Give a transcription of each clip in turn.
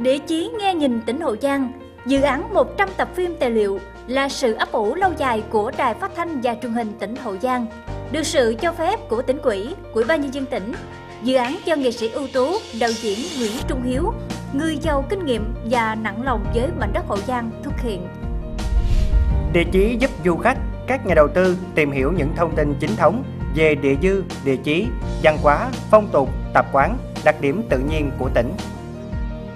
Địa chí nghe nhìn tỉnh Hậu Giang, dự án 100 tập phim tài liệu là sự ấp ủ lâu dài của Đài Phát thanh và Truyền hình tỉnh Hậu Giang, được sự cho phép của tỉnh ủy, của ban nhân dân tỉnh. Dự án do nghệ sĩ ưu tú, đạo diễn Nguyễn Trung Hiếu, người giàu kinh nghiệm và nặng lòng với mảnh đất Hậu Giang thực hiện. Địa chí giúp du khách, các nhà đầu tư tìm hiểu những thông tin chính thống về địa dư, địa chí, văn hóa, phong tục, tập quán, đặc điểm tự nhiên của tỉnh.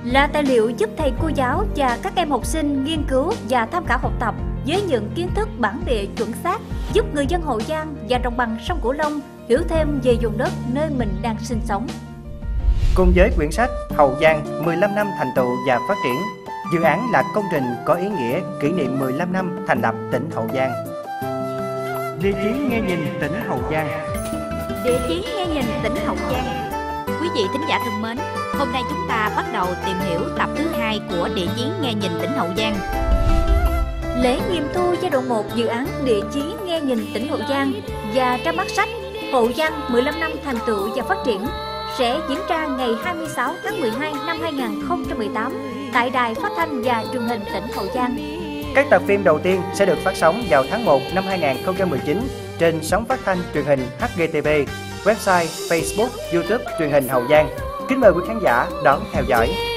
Là tài liệu giúp thầy cô giáo và các em học sinh nghiên cứu và tham khảo học tập với những kiến thức bản địa chuẩn xác, giúp người dân Hậu Giang và đồng bằng sông Cửu Long hiểu thêm về vùng đất nơi mình đang sinh sống. Cùng với quyển sách Hậu Giang 15 năm thành tựu và phát triển, dự án là công trình có ý nghĩa kỷ niệm 15 năm thành lập tỉnh Hậu Giang. Địa chí nghe nhìn tỉnh Hậu Giang Địa chí nghe nhìn tỉnh Hậu Giang Quý vị thính giả thân mến, hôm nay chúng ta bắt đầu tìm hiểu tập thứ hai của Địa chí nghe nhìn tỉnh Hậu Giang. Lễ nghiệm thu giai đoạn 1 dự án Địa chí nghe nhìn tỉnh Hậu Giang và ra mắt sách Hậu Giang 15 năm thành tựu và phát triển sẽ diễn ra ngày 26 tháng 12 năm 2018 tại Đài Phát thanh và Truyền hình tỉnh Hậu Giang. Các tập phim đầu tiên sẽ được phát sóng vào tháng 1 năm 2019 trên sóng phát thanh truyền hình HGTV, website, Facebook, YouTube truyền hình Hậu Giang. Kính mời quý khán giả đón theo dõi.